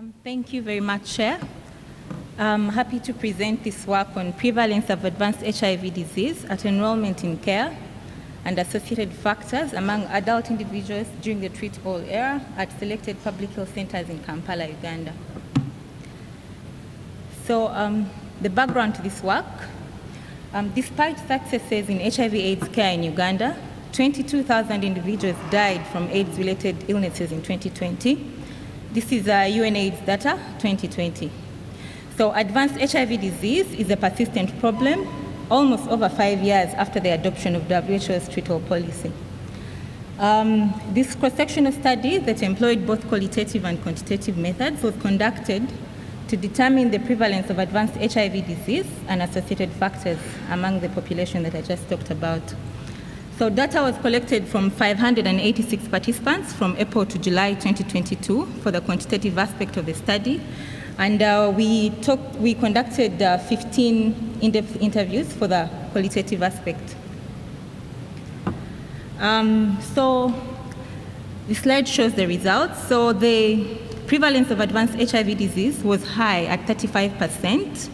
Um, thank you very much, Chair. I'm happy to present this work on prevalence of advanced HIV disease at enrollment in care and associated factors among adult individuals during the treat all era at selected public health centers in Kampala, Uganda. So um, the background to this work, um, despite successes in HIV AIDS care in Uganda, 22,000 individuals died from AIDS-related illnesses in 2020. This is uh, UNAIDS data 2020. So advanced HIV disease is a persistent problem almost over five years after the adoption of WHO's treat-all policy. Um, this cross-sectional study that employed both qualitative and quantitative methods was conducted to determine the prevalence of advanced HIV disease and associated factors among the population that I just talked about. So data was collected from 586 participants from April to July 2022 for the quantitative aspect of the study. And uh, we, we conducted uh, 15 in-depth interviews for the qualitative aspect. Um, so the slide shows the results. So the prevalence of advanced HIV disease was high at 35 percent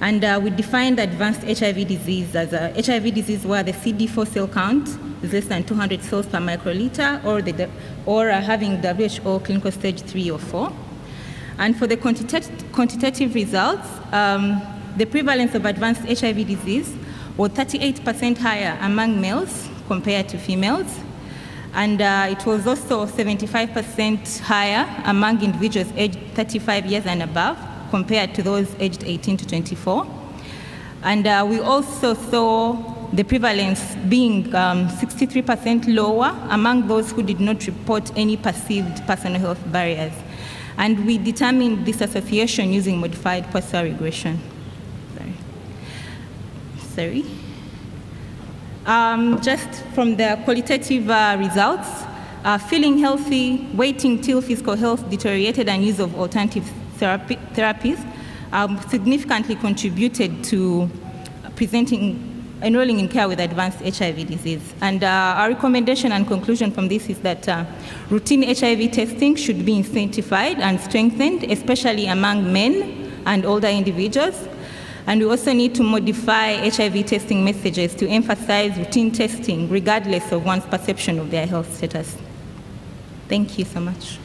and uh, we defined advanced HIV disease as a HIV disease where the CD4 cell count is less than 200 cells per microliter or, the, or uh, having WHO clinical stage 3 or 4. And for the quantitative, quantitative results, um, the prevalence of advanced HIV disease was 38% higher among males compared to females. And uh, it was also 75% higher among individuals aged 35 years and above compared to those aged 18 to 24. And uh, we also saw the prevalence being 63% um, lower among those who did not report any perceived personal health barriers. And we determined this association using modified Poisson regression. Sorry. Sorry. Um, just from the qualitative uh, results, uh, feeling healthy, waiting till physical health deteriorated and use of alternative therapy, therapies um, significantly contributed to presenting enrolling in care with advanced HIV disease. And uh, our recommendation and conclusion from this is that uh, routine HIV testing should be incentivized and strengthened, especially among men and older individuals. And we also need to modify HIV testing messages to emphasize routine testing regardless of one's perception of their health status. Thank you so much.